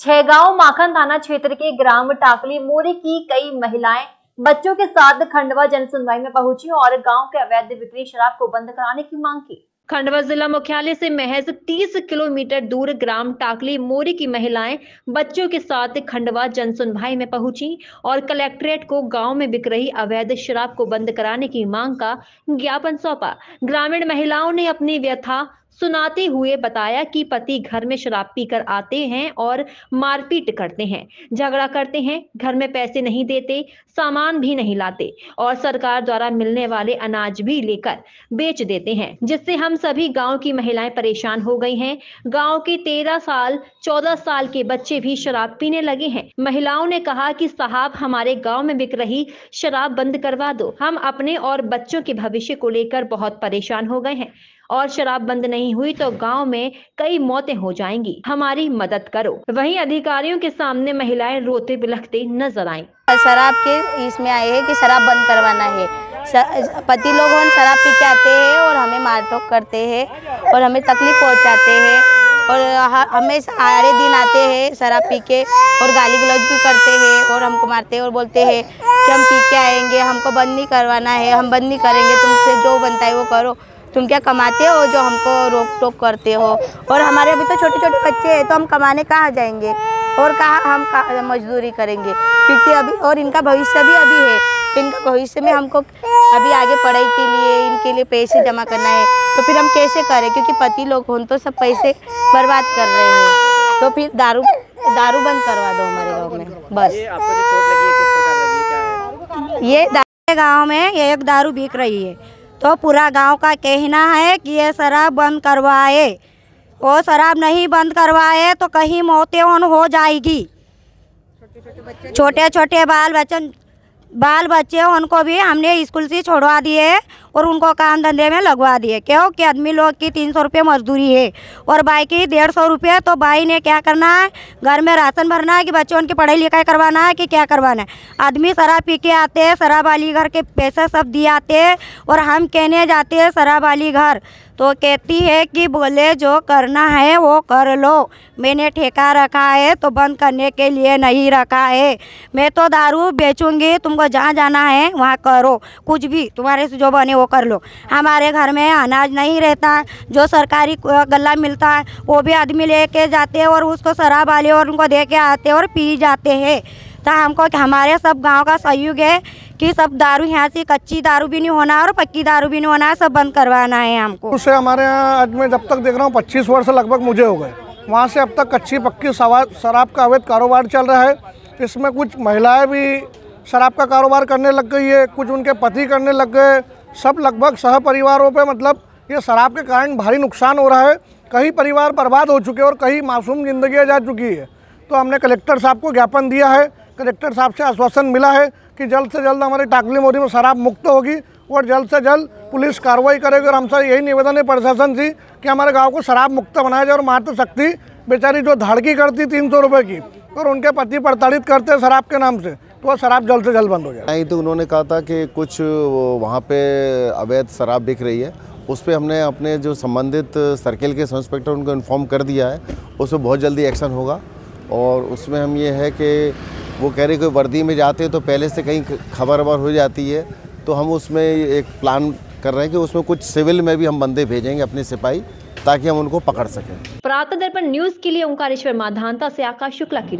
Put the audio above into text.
छहगांव माखन थाना क्षेत्र के ग्राम टाकली मोरी की कई महिलाएँ बच्चों के साथ खंडवा जन सुनवाई में पहुँची और गाँव के अवैध बिक्री, शराब को बंद कराने की मांग की। खंडवा जिला मुख्यालय से महज 30 किलोमीटर दूर ग्राम टाकली मोरी की महिलाएँ बच्चों के साथ खंडवा जन सुनवाई में पहुँची और कलेक्ट्रेट को गाँव में बिक रही अवैध शराब को बंद कराने की मांग का ज्ञापन सौंपा। ग्रामीण महिलाओं ने अपनी व्यथा सुनाते हुए बताया कि पति घर में शराब पीकर आते हैं और मारपीट करते हैं। झगड़ा करते हैं, घर में पैसे नहीं देते, सामान भी नहीं लाते और सरकार द्वारा मिलने वाले अनाज भी लेकर बेच देते हैं, जिससे हम सभी गाँव की महिलाएँ परेशान हो गई हैं। गाँव के तेरह साल, चौदह साल के बच्चे भी शराब पीने लगे हैं। महिलाओं ने कहा कि, साहब, हमारे गाँव में बिक रही शराब बंद करवा दो। हम अपने और बच्चों के भविष्य को लेकर बहुत परेशान हो गए हैं। और शराब बंद नहीं हुई तो गाँव में कई मौतें हो जाएँगी। हमारी मदद करो। वहीं अधिकारियों के सामने महिलाएँ रोते बिलखते नज़र आईं। शराब के इसमें आए हैं कि शराब बंद करवाना है। पति लोग हम शराब पी के आते हैं और हमें मारटोक करते हैं और हमें तकलीफ़ पहुंचाते हैं और हमें आड़े दिन आते हैं शराब पी के और गाली गलौज भी करते हैं और हमको मारते हैं और बोलते हैं कि हम पी के आएँगे, हमको बंद नहीं करवाना है, हम बंद नहीं करेंगे, तुमसे जो बनता है वो करो। तुम क्या कमाते हो जो हमको रोक टोक करते हो? और हमारे अभी तो छोटे छोटे बच्चे हैं तो हम कमाने कहाँ जाएँगे? और कहाँ हम कहाँ मजदूरी करेंगे? क्योंकि अभी और इनका भविष्य भी अभी है। तो इनका भविष्य में हमको अभी आगे पढ़ाई के लिए इनके लिए पैसे जमा करना है। तो फिर हम कैसे करें? क्योंकि पति लोग हों तो सब पैसे बर्बाद कर रहे हैं। तो फिर दारू दारू बंद करवा दो हमारे गाँव में। बस। ये आपको जो चोट लगी है किस प्रकार लगी है? क्या है? ये गाँव में ये एक दारू बिक रही है। तो पूरा गाँव का कहना है कि ये शराब बंद करवाए। वो शराब नहीं बंद करवाए तो कहीं मौतें हो जाएगी। छोटे छोटे बाल बच्चन, बाल बच्चे उनको भी हमने स्कूल से छोड़वा दिए। और उनको काम धंधे में लगवा दिए। क्यों कि आदमी लोग की तीन सौ रुपये मजदूरी है और भाई की डेढ़ सौ रुपये तो भाई ने क्या करना है? घर में राशन भरना है कि बच्चों की पढ़ाई लिखाई करवाना है कि क्या करवाना है? आदमी शराब पी के आते हैं, शराब वाली घर के पैसे सब दिए आते हैं और हम कहने जाते हैं, शराब वाली घर। तो कहती है कि बोले, जो करना है वो कर लो। मैंने ठेका रखा है तो बंद करने के लिए नहीं रखा है। मैं तो दारू बेचूँगी, तुमको जहाँ जाना है वहाँ करो। कुछ भी तुम्हारे से जो बने वो कर लो। हमारे घर में अनाज नहीं रहता, जो सरकारी गला मिलता है, वो भी आदमी लेके जाते हैं और उसको शराब वाले और उनको दे के आते और पी जाते हैं। तो हमको, हमारे सब गाँव का सहयोग है कि सब दारू यहाँ से कच्ची दारू भी नहीं होना और पक्की दारू भी नहीं होना, सब बंद करवाना है हमको। उससे हमारे यहाँ आज मैं जब तक देख रहा हूँ, पच्चीस वर्ष लगभग मुझे हो गए। वहाँ से अब तक कच्ची पक्की शराब का अवैध कारोबार चल रहा है। इसमें कुछ महिलाएँ भी शराब का कारोबार करने लग गई है, कुछ उनके पति करने लग गए। सब लगभग सह परिवारों पे मतलब ये शराब के कारण भारी नुकसान हो रहा है। कई परिवार बर्बाद हो चुके हैं और कई मासूम जिंदगियाँ जा चुकी है। तो हमने कलेक्टर साहब को ज्ञापन दिया है। कलेक्टर साहब से आश्वासन मिला है कि जल्द से जल्द हमारे टाकली मोरी में शराब मुक्त होगी और जल्द से जल्द पुलिस कार्रवाई करेगी। और हमसे यही निवेदन है प्रशासन से कि हमारे गाँव को शराब मुक्त बनाया जाए और मातृ शक्ति बेचारी जो धाड़की करती तीन सौ रुपये की और उनके पति प्रताड़ित करते हैं शराब के नाम से तो वह शराब जल्द से जल्द बंद हो जाए। नहीं तो उन्होंने कहा था कि कुछ वहाँ पे अवैध शराब बिक रही है उस पर हमने अपने जो संबंधित सर्किल के सब इंस्पेक्टर उनको इन्फॉर्म कर दिया है उस पर बहुत जल्दी एक्शन होगा। और उसमें हम ये है कि वो कह रहे कोई वर्दी में जाते हैं तो पहले से कहीं खबर वबर हो जाती है तो हम उसमें एक प्लान कर रहे हैं कि उसमें कुछ सिविल में भी हम बंदे भेजेंगे अपने सिपाही ताकि हम उनको पकड़ सकें। प्रातः दर्पण न्यूज़ के लिए ओंकारेश्वर माधानता से आकाश शुक्ला की